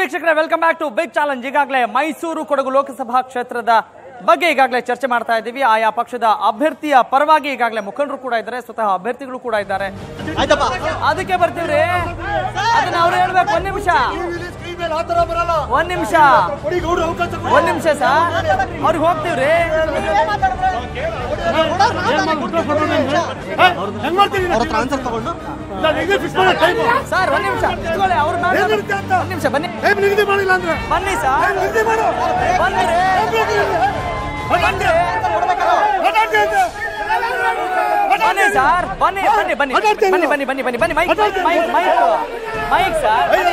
ವೀಕ್ಷಕರೇ welcome back to big challenge ಈಗಾಗಲೇ ಮೈಸೂರು ಕೊಡಗು ಲೋಕಸಭಾ ಕ್ಷೇತ್ರದ ಬಗ್ಗೆ ಈಗಾಗಲೇ ಚರ್ಚೆ ಮಾಡ್ತಾ ಇದ್ದೀವಿ. ಆಯಾ ಪಕ್ಷದ ಅಭ್ಯರ್ಥಿಯ ಪರವಾಗಿ ಈಗಾಗಲೇ ಮುಖಂಡರು ಕೂಡ ಇದ್ದಾರೆ ಸ್ವತಃ ಅಭ್ಯರ್ಥಿಗಳು ಕೂಡ ಇದ್ದಾರೆ. ಅದಕ್ಕೆ ಬರ್ತೀವ್ರಿ. ಅದನ್ನ ಅವ್ರು ಹೇಳ್ಬೇಕು. ಒಂದ್ ನಿಮಿಷ. ಒಂದ್ ನಿಮಿಷ. ಒಂದ್ ನಿಮಿಷ ಸರ್. ಅವ್ರಿಗೆ ಹೋಗ್ತೀವ್ರಿ. ಆನ್ಸರ್ ತಗೊಂಡು. ಸರ್ ಒಂದ್ ನಿಮಿಷ. ಅವ್ರ ಅವ್ರು ಮಾತಾಡ್- ಏನಿರುತ್ತೆ ಅಂತ? ಒಂದ್ ನಿಮಿಷ ಬನ್ನಿ. ಟೈಮ್ ನಿಗದಿ ಮಾಡಿಲ್ಲ ಅಂದ್ರೆ? ಬನ್ನಿ ಸರ್. ನಿಗದಿ ಮಾಡು. ಬನ್ನಿ ಬನ್ನಿ ಬನ್ನಿ ಸರ್ ಬನ್ನಿ ಬನ್ನಿ ಬನ್ನಿ. ಬನ್ನಿ ಬನ್ನಿ ಬನ್ನಿ ಬನ್ನಿ ಬನ್ನಿ. Mike mike mike mike sir ಬನ್ನಿ.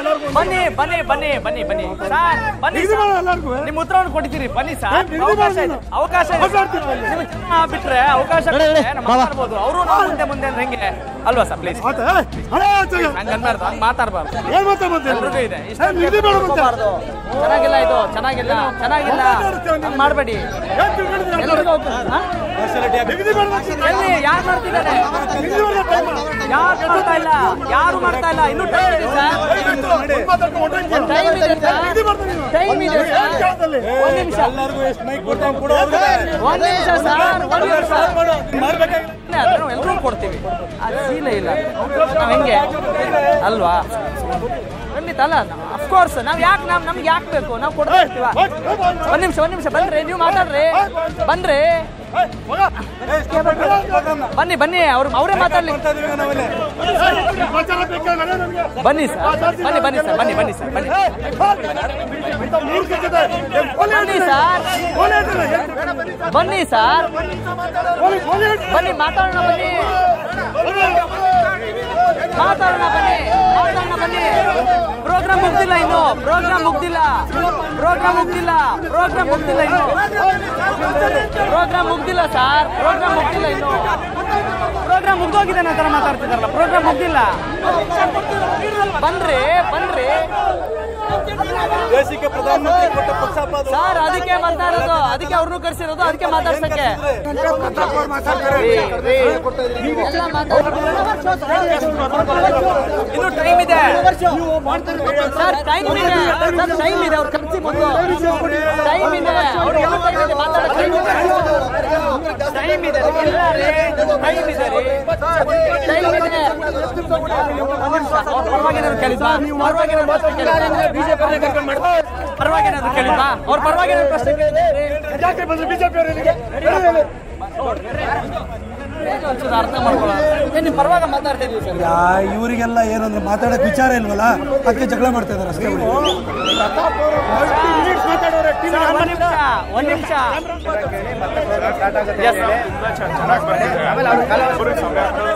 ಎಲ್ಲರಿಗೂ ಬನ್ನಿ ಬನ್ನಿ ಬನ್ನಿ ಬನ್ನಿ ಬನ್ನಿ. ಸರ್ ಬನ್ನಿ ನಿಗದಿ ಸರ್. ಮಾಡೋ ಎಲ್ಲರಿಗೂ ನಿಮ್ ಉತ್ತರವನ್ನು ಕೊಟ್ಟಿದ್ದೀರಿ. ಬನ್ನಿ ಸರ್ ಅವಕಾಶ ಇದೆ. ಅವಕಾಶ. ನಿಮ್ಗೆ ಬಿಟ್ರೆ ಅವಕಾಶ ಮಾತಾಡ್ಬೋದು ಅವರು ನಾವು ಮುಂದೆ ಮುಂದೆ ಅಂದ್ರೆ ಹೆಂಗೆ? ಅಲ್ವಾ ಸರ್ ಪ್ಲೀಸ್ ಹಂಗ ಅನ್ಬಾರ್ದು ಹಂಗ್ ಮಾತಾಡ್ಬಾರ್ದು. ಎಲ್ರಿಗೂ ಇದೆ. ಇಷ್ಟೊಂದು ಚೆನ್ನಾಗಿಲ್ಲ ಇದು. ಚೆನ್ನಾಗಿಲ್ಲ. ಚೆನ್ನಾಗಿಲ್ಲ. ಮಾಡಬೇಡಿ. ಏನ್ ಎಲ್ರಿಗೂ. ಎಲ್ಲಿ ಯಾರು ಮಾಡ್ತಿದ್ದಾರೆ? ಯಾರು ಮಾಡ್ತಾ ಇಲ್ಲ? ಯಾರು ಮಾಡ್ತಾ ಇಲ್ಲ? ಇನ್ನು ಟೈಮ್ ಇದೆ ಸರ್. ಟೈಮ್ ಇದೆ ಟೈಮ್ ಇದೆ? ಒಂದ್ ನಿಮಿಷ. ಒಂದ್ ನಿಮಿಷ ಸರ್. ಒಂದ್ ನಿಮಿಷ. ಅದನ್ನು ಎಲ್ರೂ ಕೊಡ್ತೀವಿ. ಅದು ಶೀಲ ಇಲ್ಲ. ನಾವು ಹೆಂಗೆ? ಅಲ್ವಾ? ಖಂಡಿತ ಅಲ್ಲ ಅಫ್ಕೋರ್ಸ್ ನಾವ್ ಯಾಕೆ ನಾವ್ ನಮ್ಗೆ ಯಾಕೆ ಬೇಕು? ನಾವು ಕೊಡ್ತಾ ಇರ್ತೀವ. ಒಂದ್ ನಿಮಿಷ ಒಂದ್ ನಿಮಿಷ. ಬಂದ್ರಿ ನೀವು ಮಾತಾಡ್ರಿ. ಮಗ. ಬನ್ನಿ ಬನ್ನಿ. ಅವ್ರು ಅವರೇ ಮಾತಾಡ್ಲಿ? ಬನ್ನಿ ಸರ್. ಬನ್ನಿ ಬನ್ನಿ ಸರ್ ಬನ್ನಿ ಬನ್ನಿ ಸರ್ ಬನ್ನಿ. ಬನ್ನಿ? ಸರ್. ಬನ್ನಿ ಸರ್. ಬನ್ನಿ ಮಾತಾಡೋಣ ಬನ್ನಿ. ಮಾತಾಡೋಣ ಬನ್ನಿ ಮಾತಾಡೋಣ ಬನ್ನಿ. ಪ್ರೋಗ್ರಾಮ್ ಮುಗ್ದಿಲ್ಲ ಇನ್ನು. ಪ್ರೋಗ್ರಾಮ್ ಮುಗ್ದಿಲ್ಲ. ಪ್ರೋಗ್ರಾಮ್ ಮುಗ್ದಿಲ್ಲ. ಪ್ರೋಗ್ರಾಮ್ ಮುಗ್ದಿಲ್ಲ ಇನ್ನು. ಪ್ರೋಗ್ರಾಮ್ ಮುಗ್ದಿಲ್ಲ ಸರ್. ಪ್ರೋಗ್ರಾಮ್ ಮುಗ್ದಿಲ್ಲ. ಮುಗ್ದೋಗಿದೆ ನಂತರ ಮಾತಾಡ್ತಿದಾರಲ್ಲ ಪ್ರೋಗ್ರಾಮ್ ಮುಗ್ದಿಲ್ಲ. ಬನ್ರಿ ಬನ್ರಿ ದೇಶಕ್ಕೆ ಪಕ್ಷ ಸರ್ ಅದಕ್ಕೆ ಮಾತಾಡೋದು ಅದಕ್ಕೆ ಅವ್ರನ್ನು ಕರೆಸಿರೋದು ಅದಕ್ಕೆ ಮಾತಾಡ್ಸಕ್ಕೆ ಎಲ್ಲ ಇನ್ನು ಟೈಮ್ ಇದೆ ಸರ್ ಟೈಮ್ ಇದೆ ಸರ್ ಟೈಮ್ ಇದೆ ಅವ್ರು ಕರ್ಸಿ ಬಂದು ಟೈಮ್ ಇದೆ ಟೈಮ್ ಇದೆ ಟೈಮ್ ಇದೆ ಟೈಮ್ ಇದೆ ಒಂದ್ ನಿಮಿಷ ಅವ್ರ ಪರವಾಗಿ ಏನಾದ್ರು ಕೇಳಿದ್ವಾ ಕರ್ಕೊಂಡು ಮಾಡ್ತಾರೆ ಕೇಳಿದ್ವಾ ಬಿಜೆಪಿ ಪರವಾಗಿ ಏನಾದ್ರು ಕೇಳಿದ್ವಾ ಅವ್ರ ಪರವಾಗಿ ಏನಾದ್ರು ಪ್ರಶ್ನೆ ಬಂದ್ರು ಬಿಜೆಪಿ ಏನ್ ಇವರಿಗೆಲ್ಲ ಏನಂದ್ರೆ ಮಾತಾಡಕ್ ವಿಚಾರ ಇಲ್ವಲ್ಲ? ಅದಕ್ಕೆ ಜಗಳ ಮಾಡ್ತಾ ಇದಾರೆ ಅಷ್ಟೇ ಒಂದ್ ನಿಮಿಷ.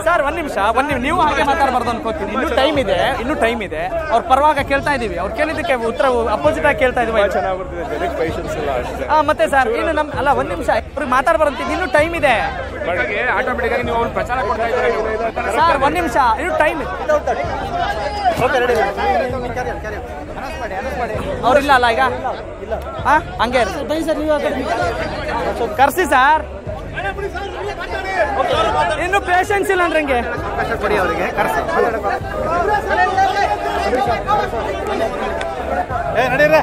ಸರ್ ಒಂದ್ ನಿಮಿಷ ಒಂದ್ ನಿಮಿಷ. ನೀವು ಹಾಗೆ ಮಾತಾಡಬಾರ್ದು ಅನ್ಕೋತೀನಿ. ಇನ್ನು ಟೈಮ್ ಇದೆ ಇನ್ನು ಟೈಮ್ ಇದೆ. ಅವ್ರ ಪರವಾಗ ಕೇಳ್ತಾ ಇದೀವಿ. ಅವ್ರು ಕೇಳಿದ್ದಕ್ಕೆ ಉತ್ತರ ಅಪೋಸಿಟ್ ಆಗಿ ಕೇಳ್ತಾ ಇದೀವಿ. ಮತ್ತೆ ಸರ್ ಇನ್ನು ನಮ್ ಅಲ್ಲ ಒಂದ್ ನಿಮಿಷ. ಅವ್ರಿಗೆ ಮಾತಾಡಬಾರಂತ ಇನ್ನು ಟೈಮ್ ಇದೆ. ಸರ್ ಒಂದ್ ನಿಮಿಷ. ಇನ್ನು ಟೈಮ್ ಅವ್ರಿಲ್ಲ ಅಲ್ಲ ಈಗ? ಹಾ ಹಂಗೆ ಕರ್ಸಿ ಸರ್. ಇನ್ನು ಪೇಷನ್ಸ್ ಇಲ್ಲ ಅಂದ್ರೆ ಹಂಗೆ? ಏ ನಡೀರಿ